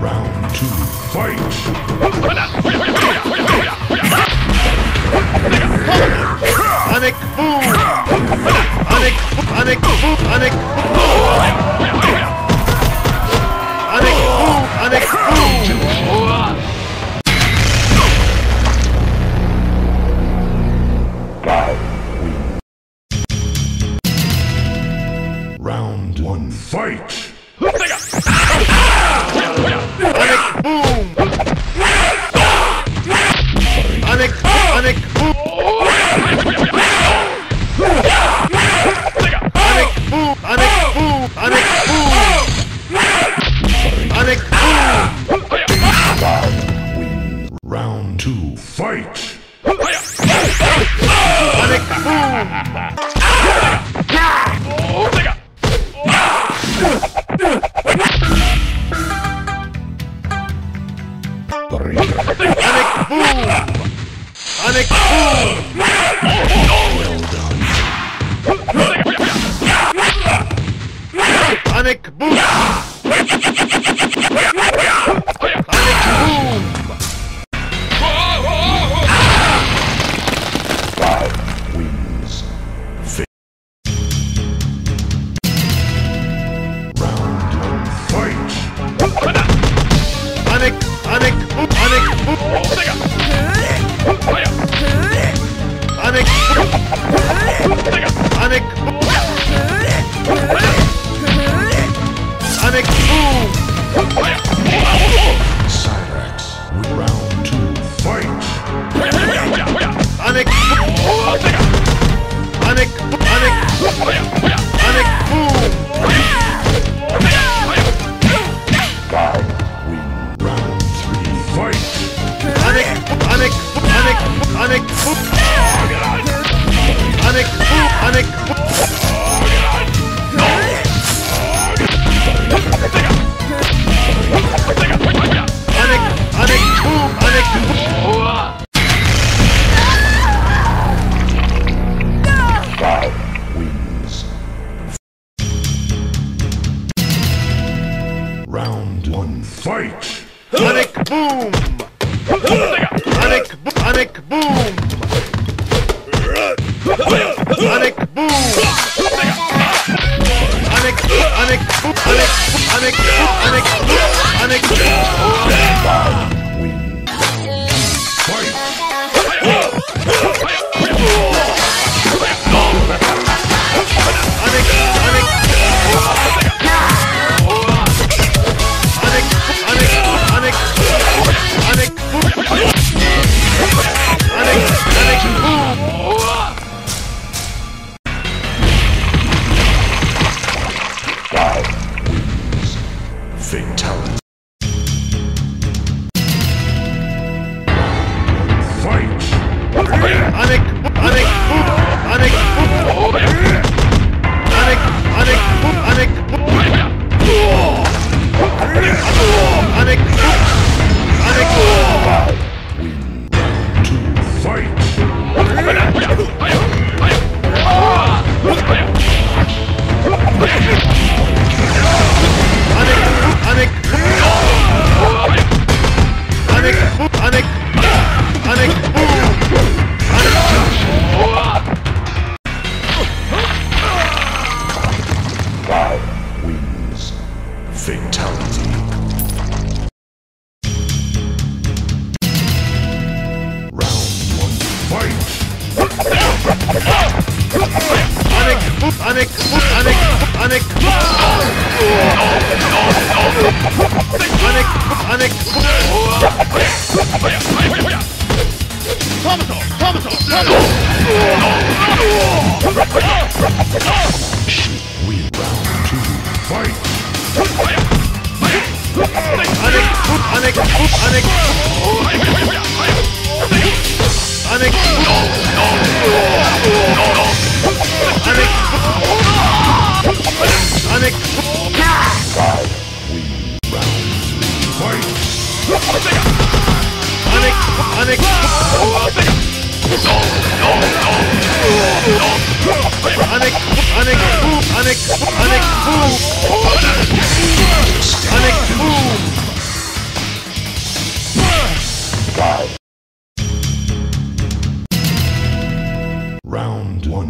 Round two. Fight! Panic move! Panic, panic, panic, panic move! Panic! Panic! sonic boost! I'm a fool! Cyrax, round two, fight! I'm a I'm a I'm a I'm a fool! Anik, Anik, Anik, Anik, Anik, Anik, Anik, Anik, Anik, Anik, Anik, Anik, Anik, Anik, Boom! Sonic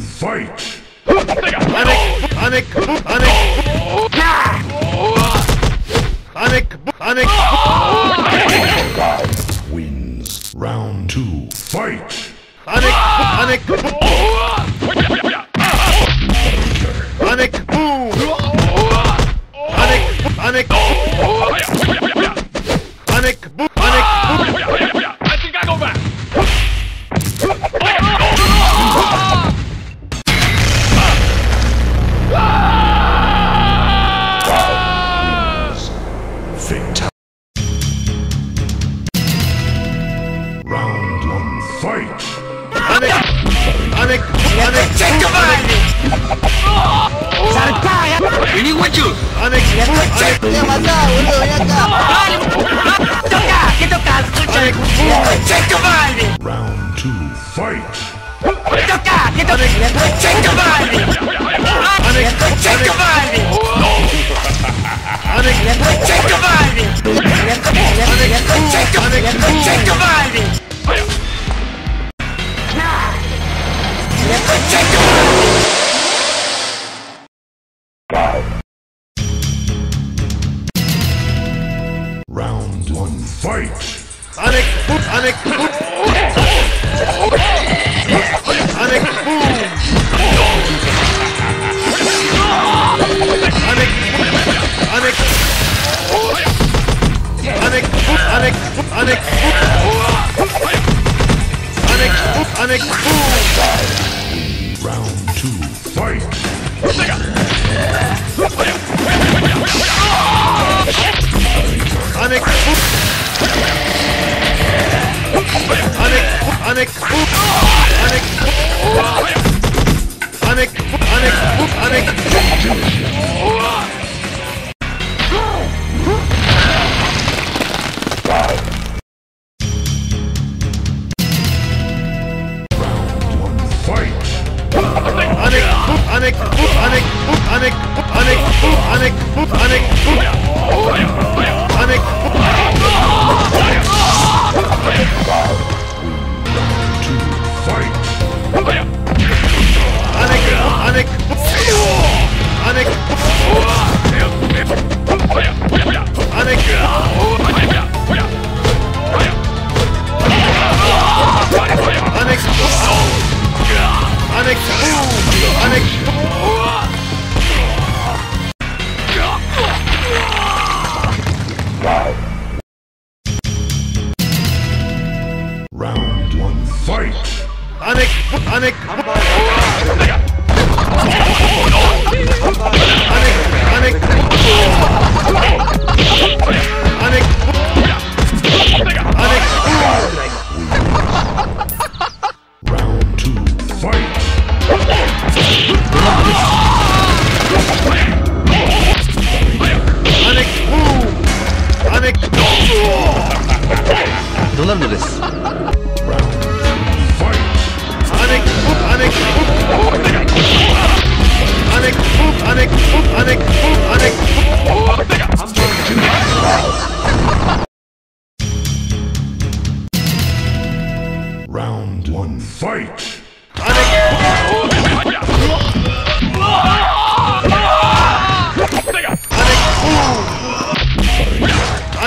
fight! Panic, panic, panic. Panic, panic, Wins. Round two, fight! panic, panic. Panic, panic, boom. Round two, fight! Panic, panic, boom. Panic, panic. Round panic, panic, panic, panic, panic, panic, panic, Two, fight! panic, panic, panic, panic, panic, boom, panic, Round one, fight! panic, panic, Round one, fight!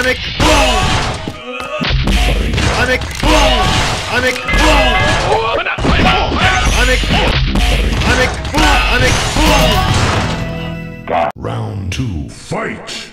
panic, boom, panic, boom, panic, boom, panic, panic, boom, panic, boom, Round two, fight!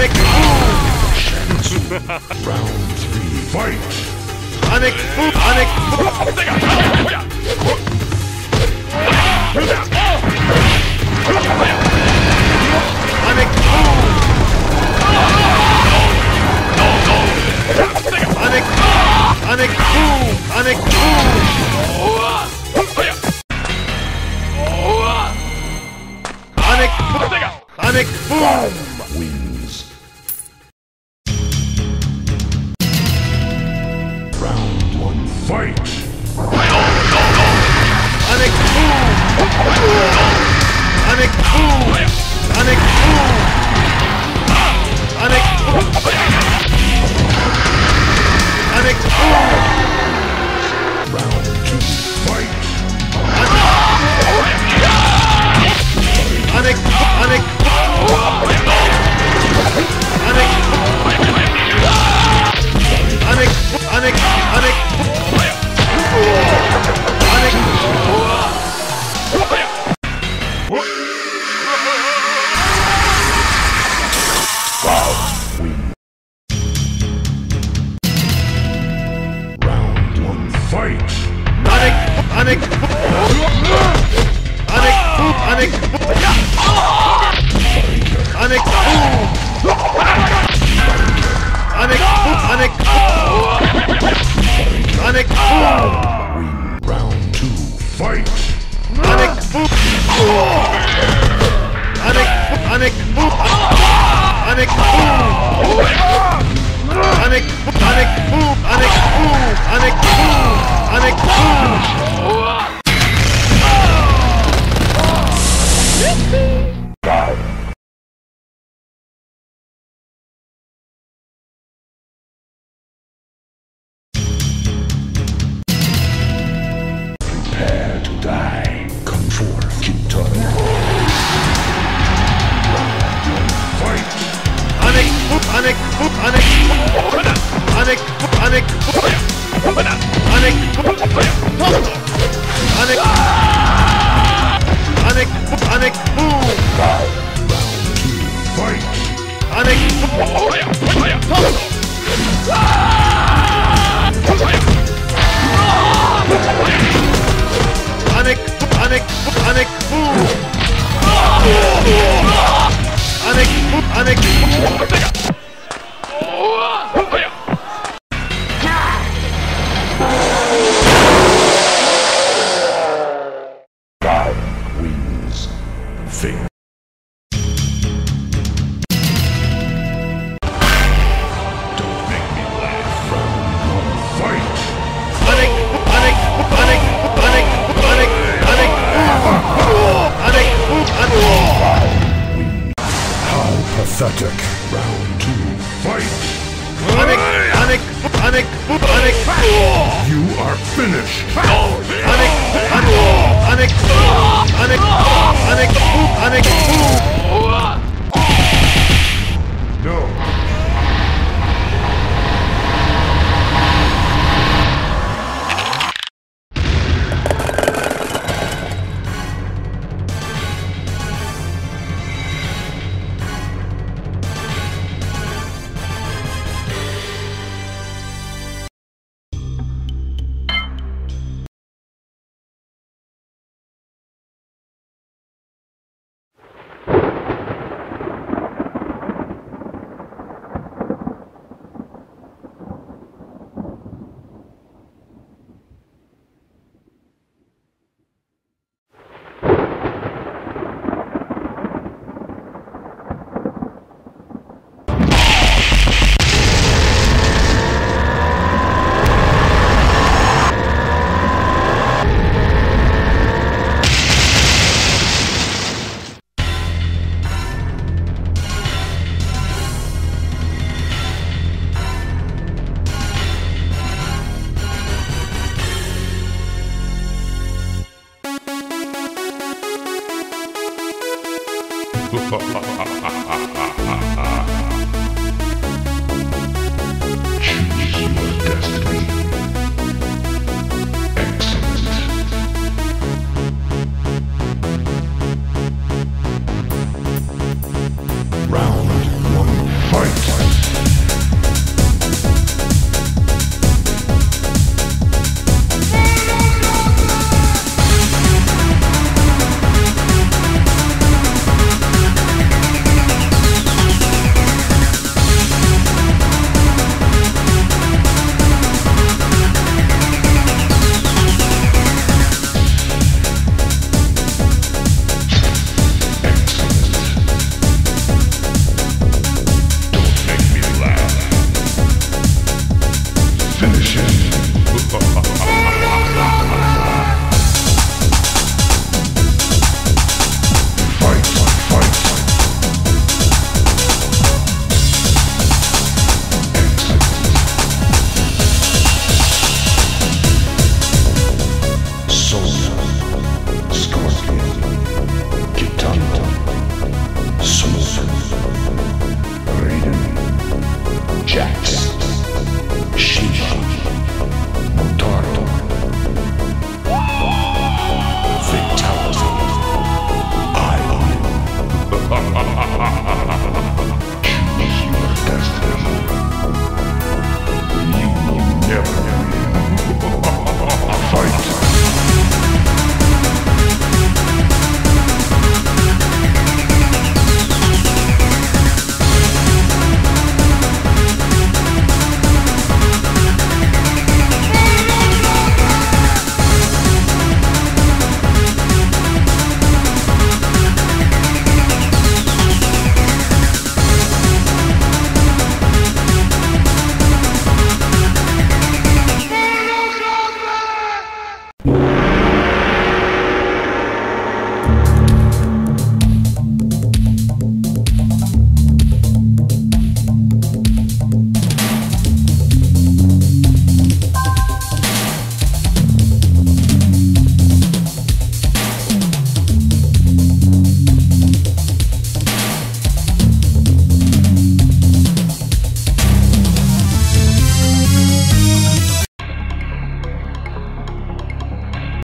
Sonic Boom, Round three, fight! Sonic Boom, Sonic Sonic Boom. Sonic, Sonic Boom, Sonic Boom. Sonic, Sonic Boom. Sonic, Sonic, Sonic, Sonic, Sonic, Sonic, Sonic, Prepare Sonic, Sonic, Sonic, Sonic, Sonic, Sonic, Sonic, Sonic, Sonic, 姉貴姉貴 I'm a food.